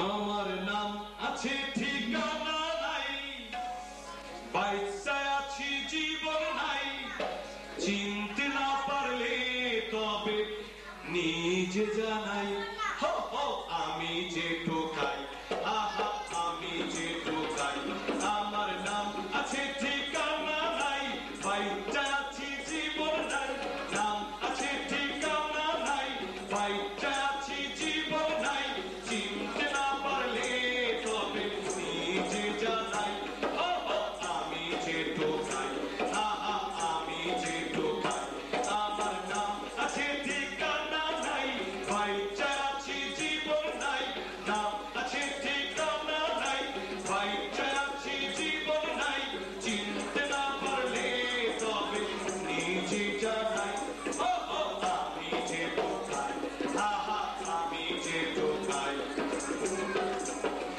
আমার নাম আছে ঠিকানা নাই। বাইসায় আছি জীবন নাই। চিনতে না পারলে তবে নিজে জানাই। আমি যে টোকাই। আমি যে টোকাই। আমার নাম আছে ঠিকানা নাই। বাইটা আছি জীবন নাই। নাম আছে ঠিকানা নাই। বাইটা Thank you.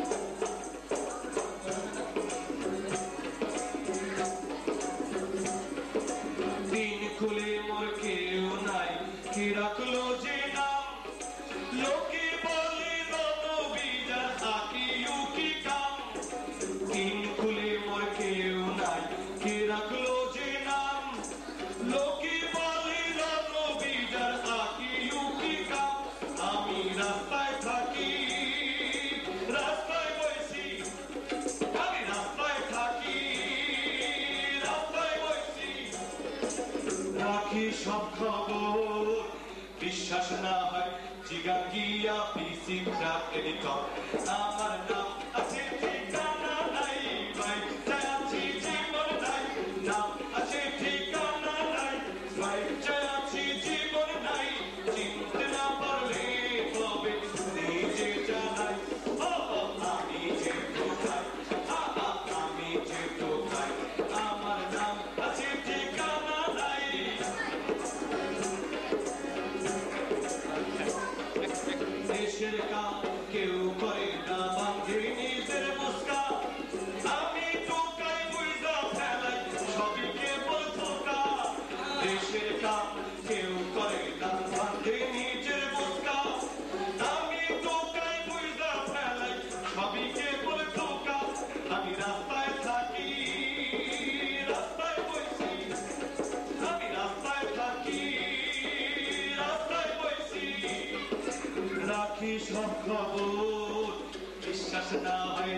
বিশ্বাস না হয় জিগা গিয়া পিসি ডাক এদিক আমার নিজের কাজ কেউ করে না বাঁধে নিজের মুস্কা আমি টোকাই বুঝা ফেলাই সবকে বলতো দেশ शासनाय